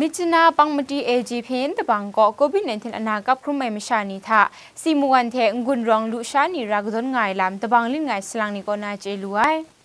มิจนาปังมตีเอจีเพนตะบังก็โควิด19อนากับครุมไม่มชานีทาซีมวันเทงกุนรองลุชานีรักดนไงลำตะบังลินไงสลังนี่ก็น่าเจลุไอ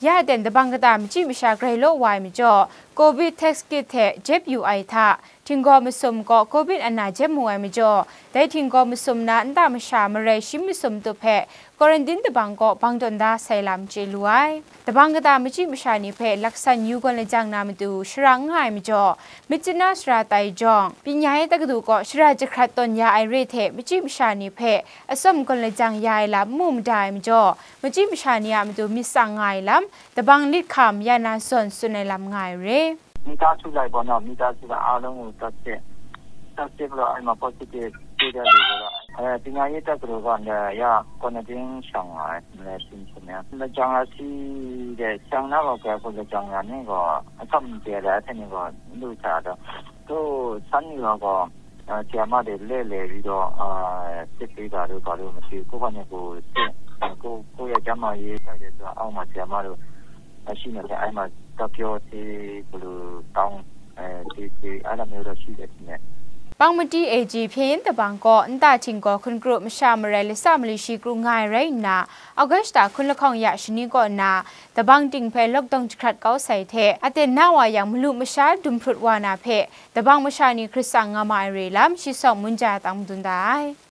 ยาเด่นตะบังก็ตามจิมชาไกรโลวายมจ่อ COVID test kit the jeb UI tha thingo misum ko COVID ana jeb muai mi jo dai thingo misum na anda ma sha ma re shi misum to phe quarantine de bang ko bang don da sai lam che luai de bang ga da mi chi ma sha ni phe laksa new kon le jang na mi tu shrang hai mi jo mi china sra tai jong pinya ye tak du ko sra je khat ton ya ai re the mi chi ma sha ni phe asam kon le jang ya la mum dai mi jo mi chi ma sha ni ya mi tu mi sa ngai lam de bang lit kham ya na son sunai lam ngai re မိသားစုလိုက်ပေါ့နော်မိသားစုကအားလုံးကိုတက်တဲ့တက်တဲ့ပြီးတော့အဲ့မှာ positive တွေ့တဲ့လူတွေကအဲဒီငါရဲ့တက်ကတော့ရကွန်နတင်းဆောင်လာတယ်ဆင်းဆင်းရမကြောင်စီတဲ့ဆောင်နာတော့ကဲကိုကြောင်ရနေကအဆမ်ပြေတယ်အဲ့ဒီကလူချတော့သူစမ်းနေတော့အဲကျမတွေလဲလဲပြီးတော့အာစစ်ပေးတာတို့ဘာလို့မရှိဘူးကိုယ့်ဘာနဲ့ကိုယ်ကိုကိုယ့်ရဲ့ကျမရေးတိုက်တယ်ဆိုတော့အောက်မှာကျမတို့ ရှိနေတယ်အဲ့မှာတော့ပြောသေးဘလို့တောင်းအဲဒီဒီအဲ့လိုမျိုးတော့ရှိတယ်ဒီနေ့ပောင်မတီအေဂျီဖင်းတဘန်ကောအန်တာချင်းကောခွန်ကရုမရှာမရဲလစမလီရှိကရုငိုင်ရိုင်နာအောက်ဂတ်တာခွန်လခေါင်ရရှိနီကောနာတဘန်တင်ဖဲလော့ဒေါင်းခတ်ကောဆိုင်တဲ့အတဲ့နာဝါယံမလူမရှာဒွမ်ဖရတ်ဝါနာဖဲတဘန်မရှာနီခရစ်ဆာငမိုင်ရေလမ်ရှိဆောင်မွန်ဂျာတမ်ဒွန်ဒိုင်